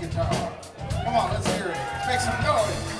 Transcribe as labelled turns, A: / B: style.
A: guitar. Come on, let's hear it. Make some noise.